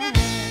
time.